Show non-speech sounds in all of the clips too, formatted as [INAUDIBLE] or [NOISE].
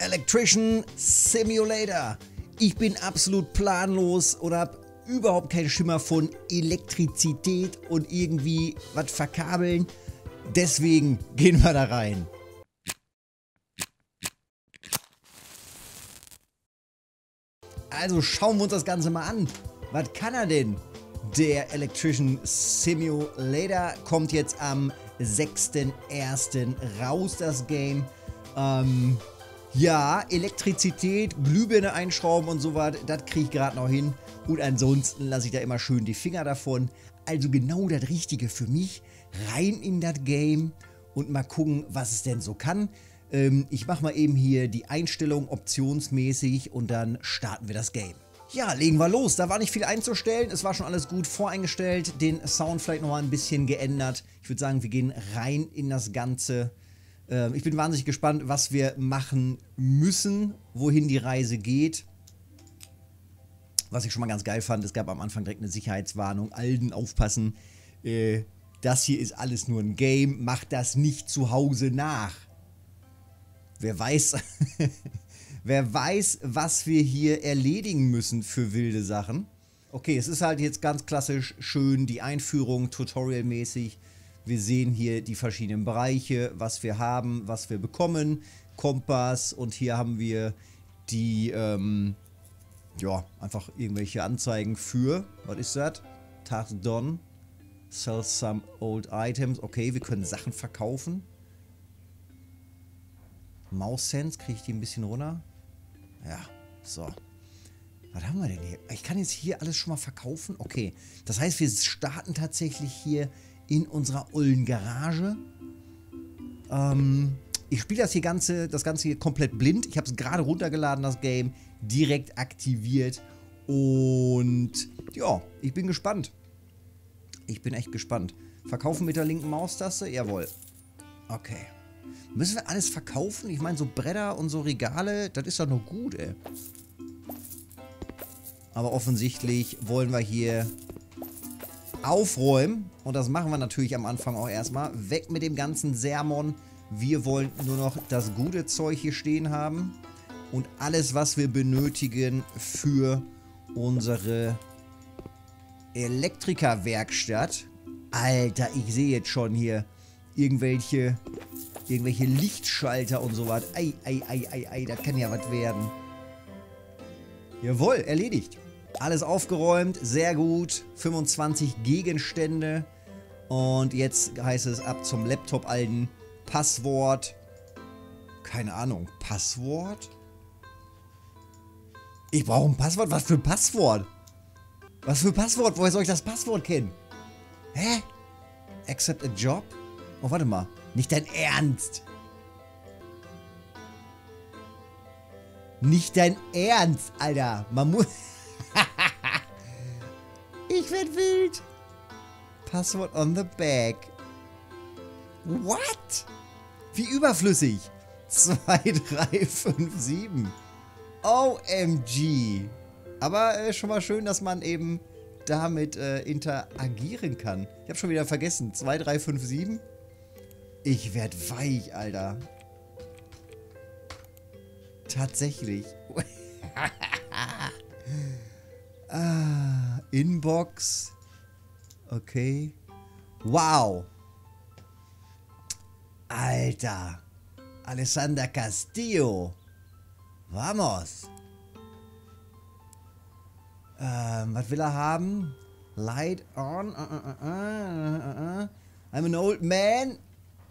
Electrician Simulator. Ich bin absolut planlos und habe überhaupt keinen Schimmer von Elektrizität und irgendwie was verkabeln. Deswegen gehen wir da rein. Also schauen wir uns das Ganze mal an. Was kann er denn? Der Electrician Simulator kommt jetzt am 6.1. raus, das Game. Ähm, ja, Elektrizität, Glühbirne einschrauben und so was, das kriege ich gerade noch hin. Und ansonsten lasse ich da immer schön die Finger davon. Also genau das Richtige für mich. Rein in das Game und mal gucken, was es denn so kann. Ähm, ich mache mal eben hier die Einstellung optionsmäßig und dann starten wir das Game. Ja, legen wir los. Da war nicht viel einzustellen. Es war schon alles gut voreingestellt. Den Sound vielleicht nochmal ein bisschen geändert. Ich würde sagen, wir gehen rein in das Ganze. Ähm, ich bin wahnsinnig gespannt, was wir machen müssen, wohin die Reise geht. Was ich schon mal ganz geil fand, es gab am Anfang direkt eine Sicherheitswarnung. Alden, aufpassen. Äh, das hier ist alles nur ein Game. Macht das nicht zu Hause nach. Wer weiß, [LAUGHS] wer weiß, was wir hier erledigen müssen für wilde Sachen. Okay, es ist halt jetzt ganz klassisch schön die Einführung, tutorialmäßig. Wir sehen hier die verschiedenen Bereiche, was wir haben, was wir bekommen. Kompass und hier haben wir die, ähm, ja, einfach irgendwelche Anzeigen für, was ist das? Tag Don. Sell some old items. Okay, wir können Sachen verkaufen. Maus-Sense, kriege ich die ein bisschen runter? Ja, so. Was haben wir denn hier? Ich kann jetzt hier alles schon mal verkaufen? Okay, das heißt, wir starten tatsächlich hier in unserer ollen Garage. Ähm, ich spiele das hier ganze, das Ganze hier komplett blind. Ich habe es gerade runtergeladen, das Game, direkt aktiviert. Und ja, ich bin gespannt. Ich bin echt gespannt. Verkaufen mit der linken Maustaste? Jawohl. Okay. Müssen wir alles verkaufen? Ich meine, so Bretter und so Regale, das ist doch nur gut, ey. Aber offensichtlich wollen wir hier aufräumen. Und das machen wir natürlich am Anfang auch erstmal. Weg mit dem ganzen Sermon. Wir wollen nur noch das gute Zeug hier stehen haben. Und alles, was wir benötigen für unsere Elektrikerwerkstatt. Alter, ich sehe jetzt schon hier irgendwelche Irgendwelche Lichtschalter und so was. Ei, ei, ei, ei, ei, das kann ja was werden. Jawohl, erledigt. Alles aufgeräumt, sehr gut. 25 Gegenstände. Und jetzt heißt es ab zum Laptop alten Passwort. Keine Ahnung, Passwort? Ich brauche ein Passwort? Was für ein Passwort? Was für ein Passwort? Woher soll ich das Passwort kennen? Hä? Accept a job? Oh, warte mal. Nicht dein Ernst. Nicht dein Ernst, Alter. Man muss... [LAUGHS] [LAUGHS] ich werd wild. Passwort on the back. What? Wie überflüssig. 2, 3, 5, 7. OMG. Aber äh, schon mal schön, dass man eben damit äh, interagieren kann. Ich habe schon wieder vergessen. 2, 3, 5, 7. Ich werd weich, Alter. Tatsächlich. [LAUGHS] ah, Inbox. Okay. Wow. Alter. Alessandra Castillo. Vamos. Ähm, was will er haben? Light on. Uh, uh, uh, I'm an old man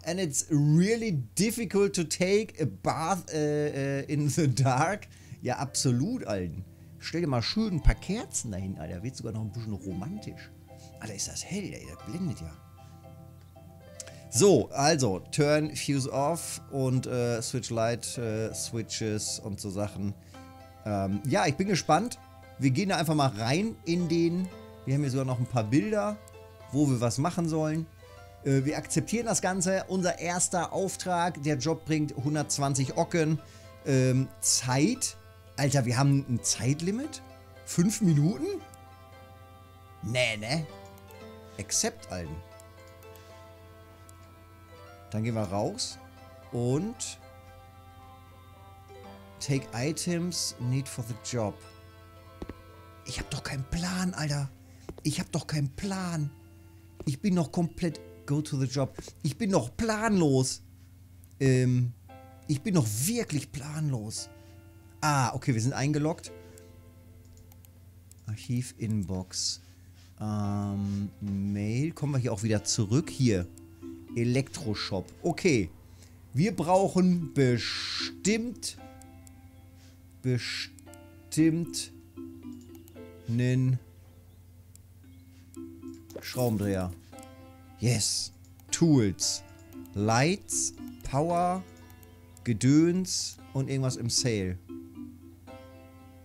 and it's really difficult to take a bath uh, uh, in the dark. Ja, absolut, Alten. Stell dir mal schön ein paar Kerzen dahin, Alter. Wird sogar noch ein bisschen romantisch. Alter, ist das hell, ey. Das blendet ja. So, also, Turn, Fuse off und äh, Switch Light, äh, Switches und so Sachen. Ähm, ja, ich bin gespannt. Wir gehen da einfach mal rein in den... Wir haben hier sogar noch ein paar Bilder, wo wir was machen sollen. Äh, wir akzeptieren das Ganze. Unser erster Auftrag, der Job bringt 120 Ocken. Ähm, Zeit. Alter, wir haben ein Zeitlimit? Fünf Minuten? Nee, ne? Accept, Alten. Dann gehen wir raus und Take items need for the job. Ich hab doch keinen Plan, Alter. Ich hab doch keinen Plan. Ich bin noch komplett... Go to the job. Ich bin noch planlos. Ähm... Ich bin noch wirklich planlos. Ah, okay, wir sind eingeloggt. Archiv Inbox. Ähm, Mail. Kommen wir hier auch wieder zurück. Hier. Elektroshop. Okay. Wir brauchen bestimmt bestimmt einen Schraubendreher. Yes. Tools. Lights. Power. Gedöns und irgendwas im Sale.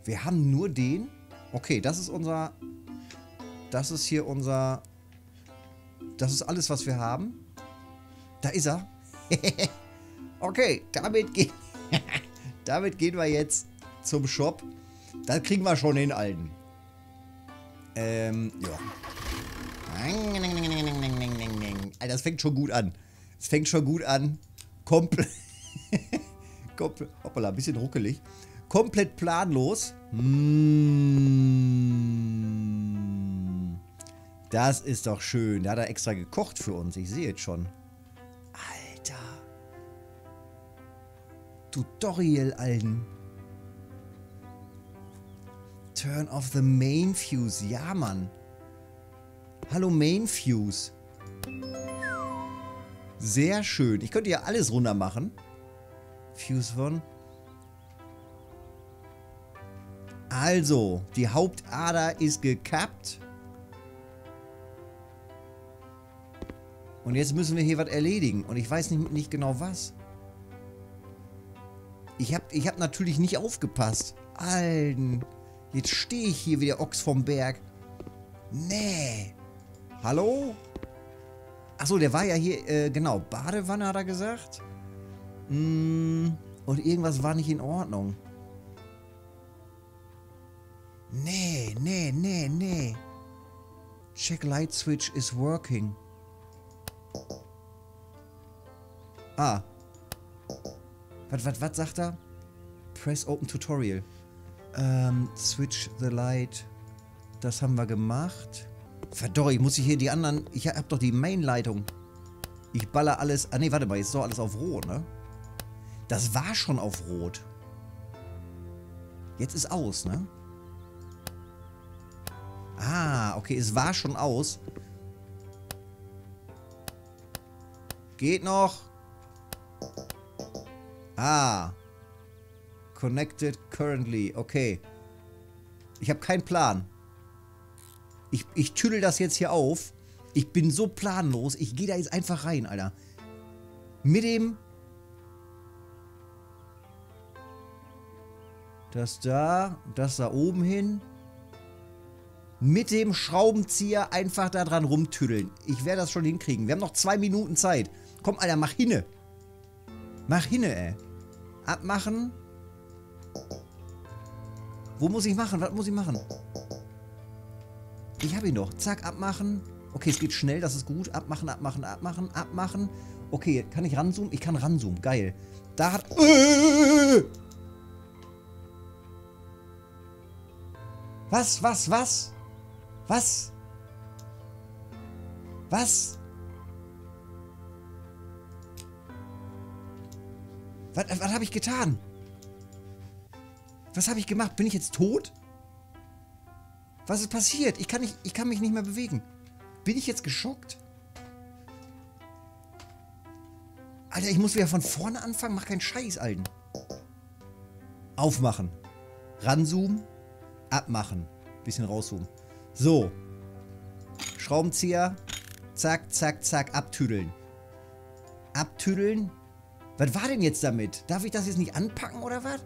Wir haben nur den. Okay, das ist unser... Das ist hier unser... Das ist alles, was wir haben. Da ist er. [LAUGHS] okay, damit, ge [LAUGHS] damit gehen wir jetzt zum Shop. Dann kriegen wir schon den alten. Ähm, ja. Alter, das fängt schon gut an. Es fängt schon gut an. Komplett. [LAUGHS] Hoppala, ein bisschen ruckelig. Komplett planlos. Mmh. Das ist doch schön. Da hat er extra gekocht für uns. Ich sehe jetzt schon. Alter. Tutorial, Alten. Turn off the main fuse. Ja, Mann. Hallo, Main Fuse. Sehr schön. Ich könnte ja alles runter machen. Fuse von. Also, die Hauptader ist gekappt. Und jetzt müssen wir hier was erledigen. Und ich weiß nicht, nicht genau was. Ich habe ich hab natürlich nicht aufgepasst. Alten. Jetzt stehe ich hier wie der Ochs vom Berg. Nee. Hallo? Achso, der war ja hier, äh, genau, Badewanne hat er gesagt. Mm, und irgendwas war nicht in Ordnung. Nee, nee, nee, nee. Check light switch is working. Ah. Was, was, was sagt er? Press open tutorial. Ähm, switch the light. Das haben wir gemacht. Verdorr, ich muss hier die anderen... Ich hab doch die Mainleitung. Ich baller alles... Ah, nee, warte mal. Jetzt ist doch alles auf Rot, ne? Das war schon auf Rot. Jetzt ist aus, ne? Ah, okay. Es war schon aus. Geht noch. Ah. Connected currently. Okay. Ich habe keinen Plan. Ich, ich tüdel das jetzt hier auf. Ich bin so planlos. Ich gehe da jetzt einfach rein, Alter. Mit dem... Das da, das da oben hin. Mit dem Schraubenzieher einfach da dran rumtüdeln. Ich werde das schon hinkriegen. Wir haben noch zwei Minuten Zeit. Komm, Alter, mach hinne. Mach hinne, ey. Abmachen. Wo muss ich machen? Was muss ich machen? Ich habe ihn doch. Zack, abmachen. Okay, es geht schnell, das ist gut. Abmachen, abmachen, abmachen, abmachen. Okay, kann ich ranzoomen? Ich kann ranzoomen. Geil. Da hat... Was, was, was? Was? Was? Was, was habe ich getan? Was habe ich gemacht? Bin ich jetzt tot? Was ist passiert? Ich kann, nicht, ich kann mich nicht mehr bewegen. Bin ich jetzt geschockt? Alter, ich muss wieder von vorne anfangen. Mach keinen Scheiß, Alten. Aufmachen. Ranzoomen. Abmachen. Bisschen rauszoomen. So. Schraubenzieher. Zack, zack, zack. Abtüdeln. Abtüdeln. Was war denn jetzt damit? Darf ich das jetzt nicht anpacken oder was?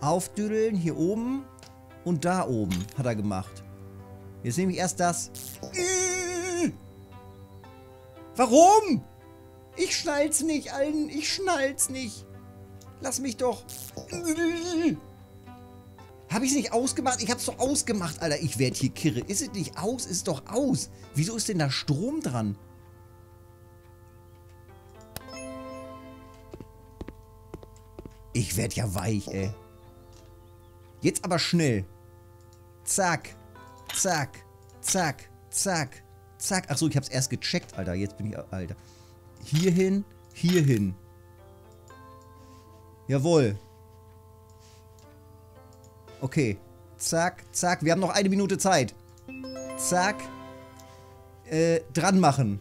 Aufdüdeln, hier oben und da oben hat er gemacht. Jetzt nehme ich erst das. Warum? Ich schnall's nicht, Alten. Ich schnall's nicht. Lass mich doch. Habe ich es nicht ausgemacht? Ich habe es doch ausgemacht, Alter. Ich werde hier kirre. Ist es nicht aus? Ist es doch aus. Wieso ist denn da Strom dran? Ich werd ja weich, ey. Jetzt aber schnell. Zack. Zack. Zack. Zack. Zack. Achso, ich hab's erst gecheckt, Alter. Jetzt bin ich... Alter. Hierhin. Hierhin. Jawohl. Okay. Zack. Zack. Wir haben noch eine Minute Zeit. Zack. Äh, dran machen.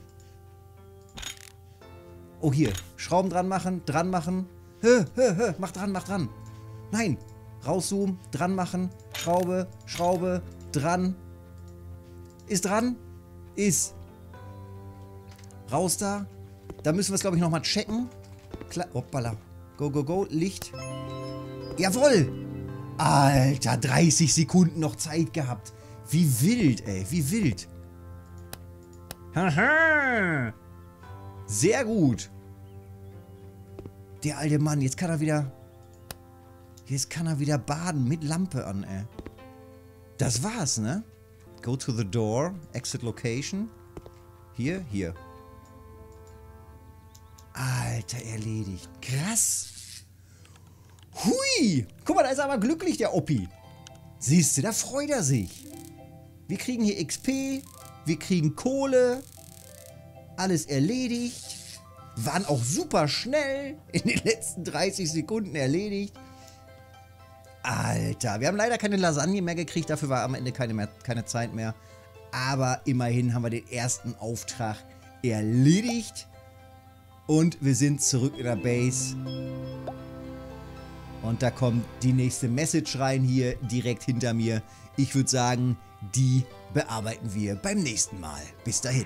Oh, hier. Schrauben dran machen. Dran machen. Hö, hö, hö. Mach dran, mach dran. Nein. Rauszoomen. Dran machen. Schraube. Schraube. Dran. Ist dran? Ist. Raus da. Da müssen wir es, glaube ich, nochmal checken. Klar. Hoppala. Go, go, go. Licht. Jawohl. Alter, 30 Sekunden noch Zeit gehabt. Wie wild, ey. Wie wild. Haha. Sehr gut. Der alte Mann, jetzt kann er wieder... Jetzt kann er wieder baden mit Lampe an, ey. Das war's, ne? Go to the door. Exit location. Hier, hier. Alter, erledigt. Krass. Hui. Guck mal, da ist er aber glücklich, der Oppi. Siehst du, da freut er sich. Wir kriegen hier XP. Wir kriegen Kohle. Alles erledigt. Waren auch super schnell. In den letzten 30 Sekunden erledigt. Alter, wir haben leider keine Lasagne mehr gekriegt. Dafür war am Ende keine, mehr, keine Zeit mehr. Aber immerhin haben wir den ersten Auftrag erledigt. Und wir sind zurück in der Base. Und da kommt die nächste Message rein hier direkt hinter mir. Ich würde sagen, die bearbeiten wir beim nächsten Mal. Bis dahin.